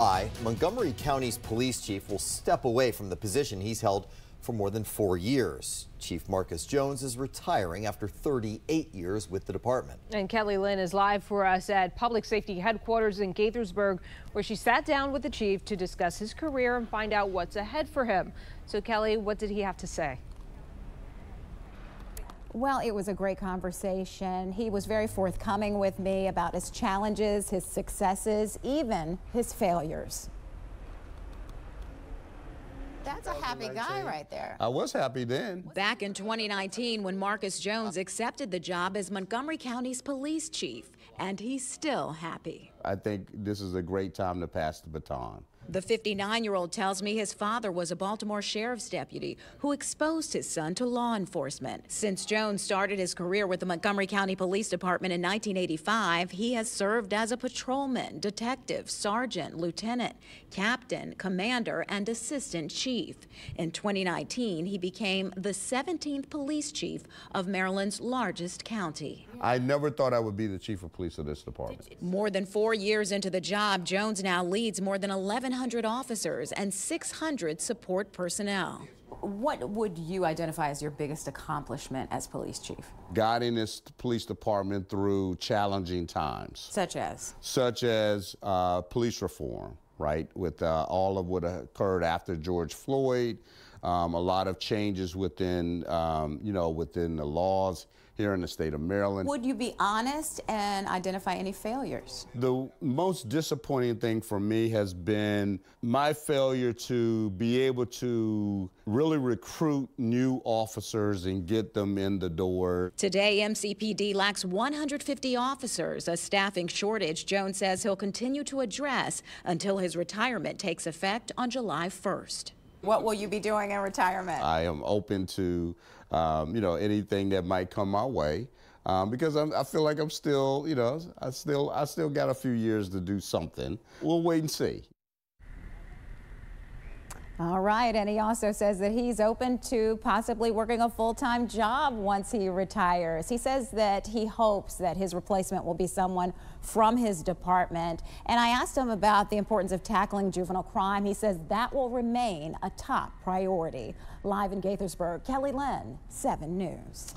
I, Montgomery County's police chief will step away from the position he's held for more than four years. Chief Marcus Jones is retiring after 38 years with the department. And Kellye Lynn is live for us at Public Safety Headquarters in Gaithersburg, where she sat down with the chief to discuss his career and find out what's ahead for him. So, Kellye, what did he have to say? Well, it was a great conversation. He was very forthcoming with me about his challenges, his successes, even his failures. That's a happy guy right there. I was happy then. Back in 2019, when Marcus Jones accepted the job as Montgomery County's police chief, and he's still happy. I think this is a great time to pass the baton. The 59 year old tells me his father was a Baltimore sheriff's deputy who exposed his son to law enforcement. Since Jones started his career with the Montgomery County Police Department in 1985, he has served as a patrolman, detective, sergeant, lieutenant, captain, commander, and assistant chief. In 2019, he became the 17th police chief of Maryland's largest county. I never thought I would be the chief of police of this department. More than four years into the job, Jones now leads more than 11 1,100 officers and 600 support personnel. What would you identify as your biggest accomplishment as police chief? Guiding this police department through challenging times. Such as? Such as uh, police reform, right? With uh, all of what occurred after George Floyd, um, a lot of changes within, um, you know, within the laws here in the state of Maryland. Would you be honest and identify any failures? The most disappointing thing for me has been my failure to be able to really recruit new officers and get them in the door. Today, MCPD lacks 150 officers, a staffing shortage Jones says he'll continue to address until his retirement takes effect on July 1st. What will you be doing in retirement? I am open to, um, you know, anything that might come my way. Um, because I'm, i feel like I'm still, you know, I still, I still got a few years to do something. We'll wait and see. All right, and he also says that he's open to possibly working a full-time job once he retires. He says that he hopes that his replacement will be someone from his department. And I asked him about the importance of tackling juvenile crime. He says that will remain a top priority. Live in Gaithersburg, Kellye Lynn, 7 News.